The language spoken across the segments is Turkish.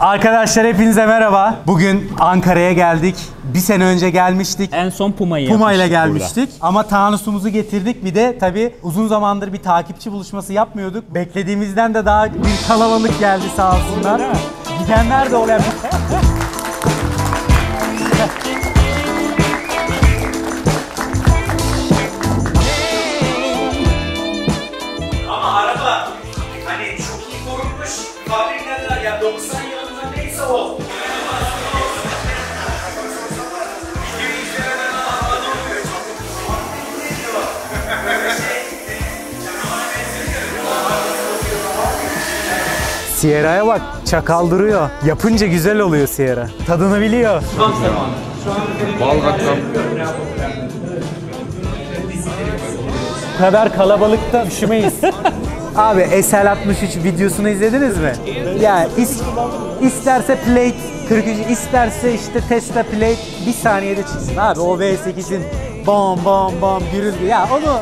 Arkadaşlar hepinize merhaba. Bugün Ankara'ya geldik. Bir sene önce gelmiştik. En son Puma'yı Puma ile gelmiştik ama Tanus'umuzu getirdik. Bir de tabii uzun zamandır bir takipçi buluşması yapmıyorduk. Beklediğimizden de daha bir kalabalık geldi sağ olsunlar. Gidenler de oluyor. Sierra'ya bak çakal duruyor. Yapınca güzel oluyor Sierra. Tadını biliyor. Bu kadar kalabalıkta üşümeyiz. Abi SL63 videosunu izlediniz mi? Ya is, isterse plate 43 isterse işte Tesla plate bir saniyede çıksın abi o V8'in bam bam bam gürültü ya onu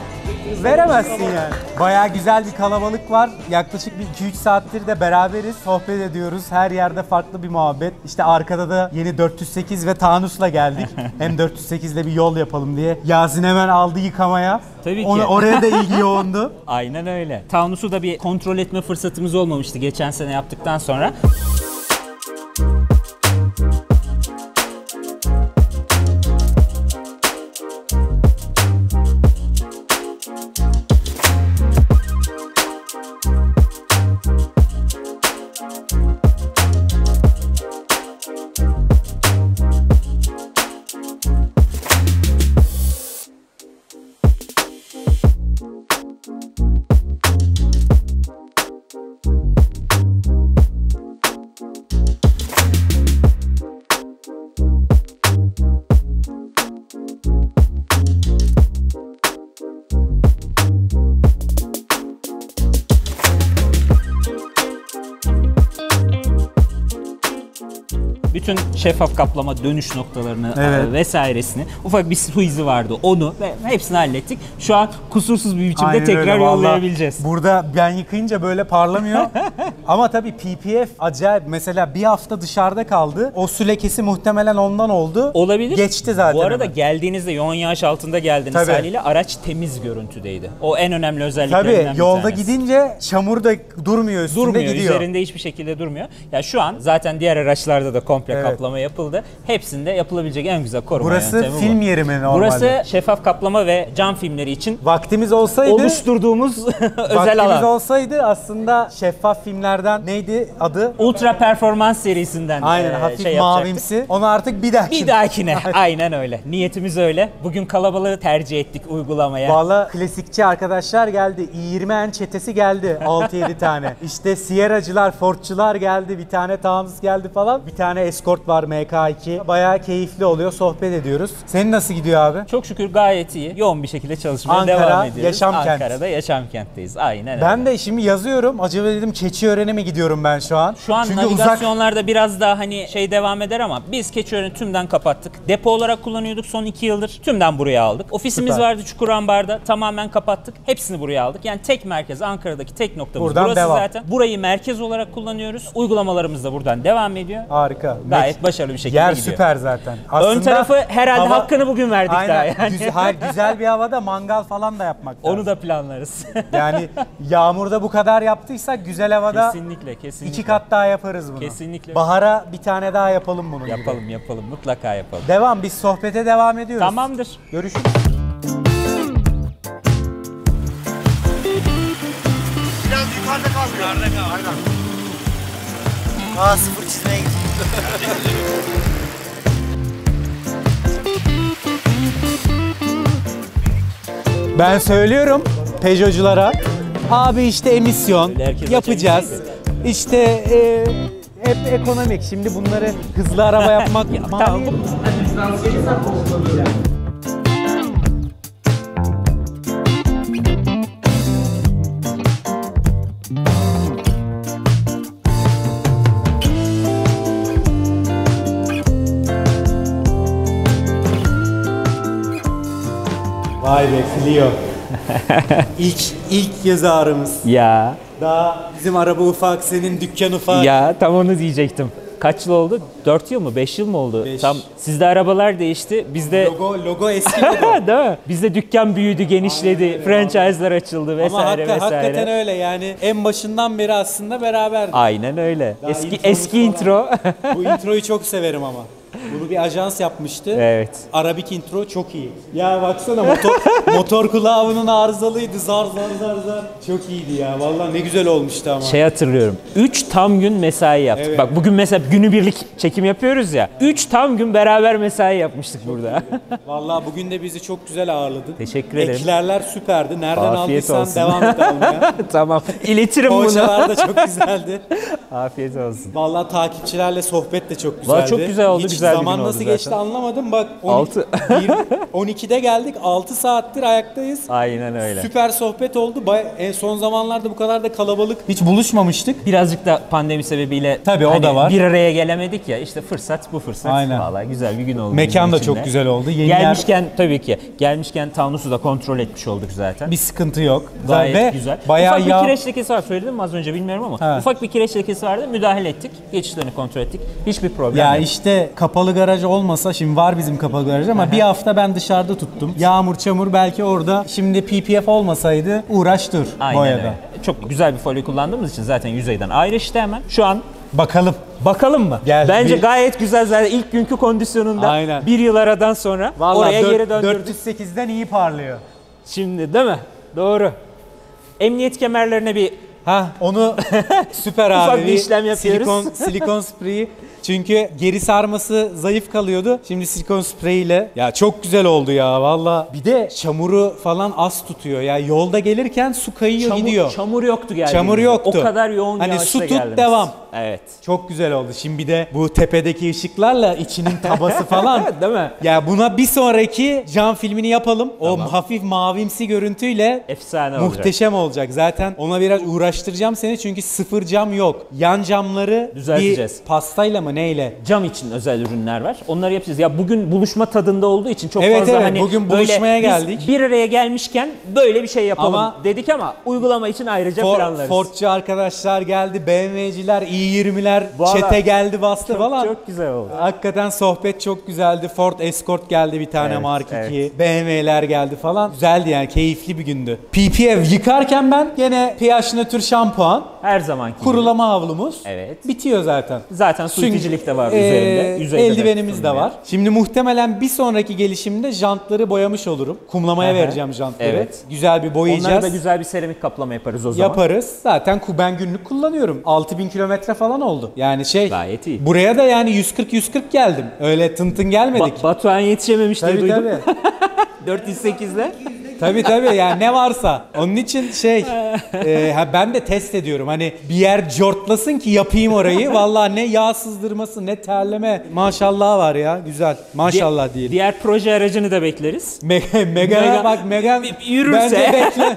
veremezsin yani. Bayağı güzel bir kalabalık var. Yaklaşık bir 2-3 saattir de beraberiz. Sohbet ediyoruz. Her yerde farklı bir muhabbet. İşte arkada da yeni 408 ve Tanus'la geldik. Hem 408 ile bir yol yapalım diye. Yasin hemen aldı yıkamaya. Tabii ki. Onu, oraya da ilgi yoğundu. Aynen öyle. Taunus'u da bir kontrol etme fırsatımız olmamıştı geçen sene yaptıktan sonra. thank you Bütün şeffaf kaplama dönüş noktalarını Evet. e, vesairesini ufak bir su izi vardı onu ve hepsini hallettik. Şu an kusursuz bir biçimde Aynen tekrar öyle, yollayabileceğiz. Burada ben yıkayınca böyle parlamıyor. Ama tabii PPF acayip. Mesela bir hafta dışarıda kaldı. O su lekesi muhtemelen ondan oldu. Olabilir. Geçti zaten. Bu arada hemen. geldiğinizde yoğun yağış altında geldiniz Tabii. haliyle araç temiz görüntüdeydi. O en önemli özelliklerinden Tabii yolda tanesi. gidince çamur da durmuyor üstünde durmuyor. gidiyor. Üzerinde hiçbir şekilde durmuyor. Ya şu an zaten diğer araçlarda da komple Evet. kaplama yapıldı. Hepsinde yapılabilecek en güzel koruma Burası yöntemi bu. film yeri mi normalde? Burası şeffaf kaplama ve cam filmleri için Vaktimiz olsaydı oluşturduğumuz özel vaktimiz alan. olsaydı aslında şeffaf filmlerden neydi adı? Ultra performans serisinden Aynen e, hafif şey yapacaktık. mavimsi. Onu artık bir dahaki. Bir dahakine. Aynen öyle. Niyetimiz öyle. Bugün kalabalığı tercih ettik uygulamaya. Valla klasikçi arkadaşlar geldi. i20 çetesi geldi 6-7 tane. İşte Sierra'cılar, Ford'cular geldi. Bir tane Taunus geldi falan. Bir tane Escort var MK2. Bayağı keyifli oluyor. Sohbet ediyoruz. Senin nasıl gidiyor abi? Çok şükür gayet iyi. Yoğun bir şekilde çalışmaya Ankara, devam ediyoruz. yaşam kent. Ankara'da yaşam kentteyiz. Aynen öyle. Ben de şimdi yazıyorum. Acaba dedim Keçiören'e mi gidiyorum ben şu an? Şu an Çünkü uzak. navigasyonlarda biraz daha hani şey devam eder ama biz Keçiören'i tümden kapattık. Depo olarak kullanıyorduk son iki yıldır. Tümden buraya aldık. Ofisimiz Süper. vardı Çukurambar'da. Tamamen kapattık. Hepsini buraya aldık. Yani tek merkez Ankara'daki tek noktamız Buradan burası devam. zaten. Burayı merkez olarak kullanıyoruz. Uygulamalarımız da buradan devam ediyor. Harika. Gayet başarılı bir şekilde Yer gidiyor. süper zaten. Ön Aslında tarafı herhalde hava- hakkını bugün verdik Aynen. daha yani. Güzel, hayır, güzel bir havada mangal falan da yapmak lazım. Onu da planlarız. Yani yağmurda bu kadar yaptıysak güzel havada kesinlikle, kesinlikle. iki kat daha yaparız bunu. Kesinlikle. Bahara bir tane daha yapalım bunu. gibi. Yapalım yapalım mutlaka yapalım. Devam biz sohbete devam ediyoruz. Tamamdır. Görüşürüz. Biraz yukarıda kaldı. Yukarıda kaldı. Aynen. Aa sıfır çizmeye git. Ben söylüyorum Peugeot'culara. Abi işte emisyon yapacağız. İşte e, hep ekonomik. Şimdi bunları hızlı araba yapmak Tamam. Vay be Clio. ilk ilk göz ağrımız. Ya Daha bizim araba ufak, senin dükkan ufak. ya tam onu diyecektim. kaç yıl oldu? 4 yıl mı? 5 yıl mı oldu? Beş. Tam sizde arabalar değişti. Bizde Logo, logo eski logo. Değil mi? Bizde dükkan büyüdü, genişledi, franchise'lar açıldı Ama vesaire hakika- vesaire. hakikaten öyle yani en başından beri aslında beraberdik. Aynen öyle. Daha eski eski falan. intro. Bu introyu çok severim ama. Bunu bir ajans yapmıştı. evet. Arabik intro çok iyi. Ya baksana motor, motor kulağının arızalıydı. Zar zar zar zar. Çok iyiydi ya. Vallahi ne güzel olmuştu ama. Şey hatırlıyorum. 3 tam gün mesai yaptık. Evet. Bak bugün mesela günübirlik çekim yapıyoruz ya. 3 tam gün beraber mesai yapmıştık burada. Vallahi bugün de bizi çok güzel ağırladın. Teşekkür ederim. Eklerler süperdi. Nereden Afiyet aldıysan olsun. devam et almaya. tamam. İletirim bunu. Poğaçalar da çok güzeldi. Afiyet olsun. Vallahi takipçilerle sohbet de çok güzeldi. Vallahi çok güzel oldu, Hiç güzel bir zaman gün oldu nasıl zaten. geçti anlamadım. Bak 12, Altı. bir- 12'de geldik. 6 saattir ayaktayız. Aynen öyle. Süper sohbet oldu. Bay- en son zamanlarda bu kadar da kalabalık hiç buluşmamıştık. Birazcık da pandemi sebebiyle Tabii, o hani da var. Bir araya gelemedik ya. İşte fırsat bu fırsat. Aynen. Vallahi güzel bir gün oldu. Mekan bizim da için çok güzel oldu. Yeni yer- gelmişken tabii ki. Gelmişken Taunus'u da kontrol etmiş olduk zaten. Bir sıkıntı yok. Gayet Ve güzel. Bayağı Ufak yağ... bir kireç lekesi var. Söyledim mi az önce bilmiyorum ama. Ha. Ufak bir kireç lekesi vardı. Müdahale ettik. Geçişlerini kontrol ettik. Hiçbir problem Ya yok. işte kapalı garaj olmasa şimdi var bizim kapalı garaj ama bir hafta ben dışarıda tuttum. Yağmur çamur belki orada. Şimdi PPF olmasaydı uğraş dur Aynen boyada. öyle. Çok güzel bir folyo kullandığımız için zaten yüzeyden ayrıştı hemen. Şu an Bakalım. bakalım mı? Gel, Bence bir- gayet güzel zaten ilk günkü kondisyonunda Aynen. bir yıl aradan sonra oraya dört- geri döndürdük. 408'den iyi parlıyor. Şimdi değil mi? Doğru. Emniyet kemerlerine bir Ha onu süper abi. bir işlem yapıyoruz. Silikon, silikon spreyi. Çünkü geri sarması zayıf kalıyordu. Şimdi silikon spreyiyle. Ya çok güzel oldu ya valla. Bir de çamuru falan az tutuyor. Ya yolda gelirken su kayıyor çamur, gidiyor. çamur yoktu geldiğimizde. Çamur yoktu. O kadar yoğun Hani su tut, devam. Evet. Çok güzel oldu. Şimdi bir de bu tepedeki ışıklarla içinin tabası falan. Değil mi? Ya buna bir sonraki cam filmini yapalım. O hafif mavimsi görüntüyle Efsane olacak. muhteşem olacak. Zaten ona biraz uğraştıracağım seni çünkü sıfır cam yok. Yan camları Düzelteceğiz. bir pastayla mı neyle? Cam için özel ürünler var. Onları yapacağız. Ya bugün buluşma tadında olduğu için çok Evet, fazla evet. hani Bugün böyle buluşmaya geldik. bir araya gelmişken böyle bir şey yapalım Ama- dedik ama uygulama için ayrıca For, planlarız. Fordçu arkadaşlar geldi, BMW'ciler, i20'ler, Vallahi çete geldi bastı çok, falan. çok güzel oldu. Hakikaten sohbet çok güzeldi. Ford Escort geldi bir tane Evet, Mark 2. evet. BMW'ler geldi falan. Güzeldi yani keyifli bir gündü. PPF yıkarken ben gene pH nötr şampuan, Her zamanki gibi. kurulama havlumuz. Evet. Bitiyor zaten. Zaten su Çünkü, iticilik de var e, üzerinde. De eldivenimiz de var. Şimdi muhtemelen bir sonraki gelişimde jantları boyamış olurum. Kumlamaya Aha. vereceğim jantları. Evet. Güzel bir boyayacağız. Onlara da güzel bir seramik kaplama yaparız o zaman. Yaparız. Zaten ben günlük kullanıyorum. 6000 kilometre falan oldu. Yani şey. Gayet iyi. Buraya da yani 140-140 geldim. Öyle tın tın gelmedik. Ba- Batuhan yetişememiş diye tabii duydum. tabii. 408'le. Tabii tabii yani ne varsa. Onun için şey e, ha ben de test ediyorum. Hani bir yer cortlasın ki yapayım orayı. Vallahi ne yağ sızdırması ne terleme. Maşallah var ya. Güzel. Maşallah diyelim. Diğer proje aracını da bekleriz. Me- Megan'a Megan- bak Megan yürürse. bence bekle.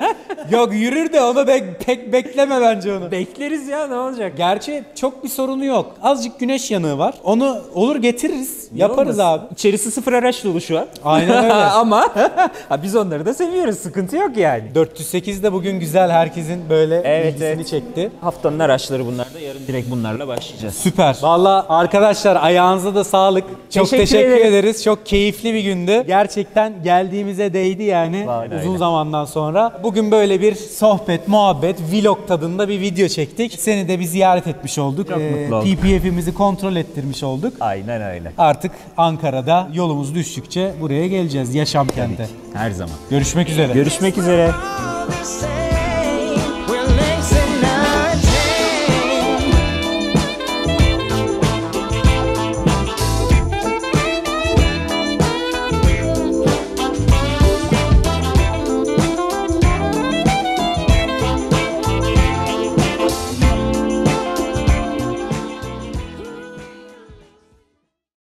Yok yürür de onu bek- pek bekleme bence onu. Bekleriz ya ne olacak? Gerçi çok bir sorunu yok. Azıcık güneş yanığı var. Onu olur getiririz. Yaparız Olmasın. abi. İçerisi sıfır araç dolu şu an. Aynen öyle. Ama ha, biz onları da seviyoruz. Sıkıntı yok yani. 408 de bugün güzel herkesin böyle Evet, ilgisini evet. çekti. Haftanın araçları bunlar da. Yarın direkt bunlarla başlayacağız. Süper. Valla arkadaşlar ayağınıza da sağlık. Çok Teşekkür teşekkür, ederiz. ederiz. Çok keyifli bir gündü. Gerçekten geldiğimize değdi yani Vallahi uzun öyle. zamandan sonra. Bugün böyle bir sohbet, muhabbet, vlog tadında bir video çektik. Seni de bir ziyaret etmiş olduk. Çok mutlu olduk. PPF'imizi kontrol ettirmiş olduk. Aynen öyle. Artık Ankara'da yolumuz düştükçe buraya geleceğiz yaşam kente. Her zaman. Görüşmek üzere. Görüşmek üzere.